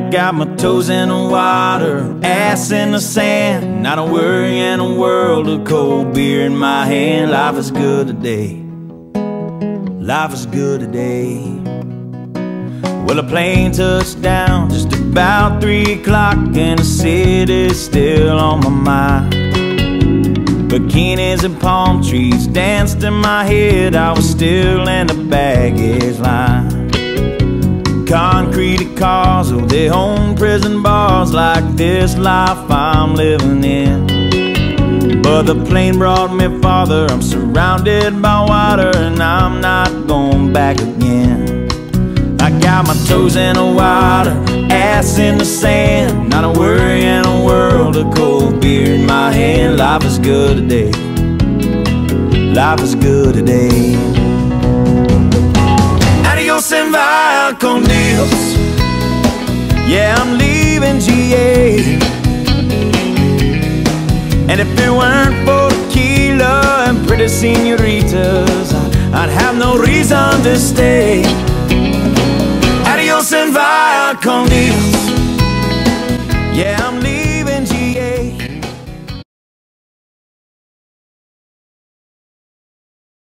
I got my toes in the water, ass in the sand. Not a worry in a world of cold beer in my hand. Life is good today. Life is good today. Well, a plane touched down just about three o'clock, and the city's still on my mind. Bikinis and palm trees danced in my head. I was still in the baggage line. Concrete cars, oh, their own prison bars like this life I'm living in. But the plane brought me farther. I'm surrounded by water, and I'm not going back again. I got my toes in the water, ass in the sand. Not a worry in a world of cold beer in my hand. Life is good today. Life is good today. And vaya con Yeah, I'm leaving GA. And if it weren't for tequila and pretty senoritas, I'd have no reason to stay. Adios and vaya con. Yeah, I'm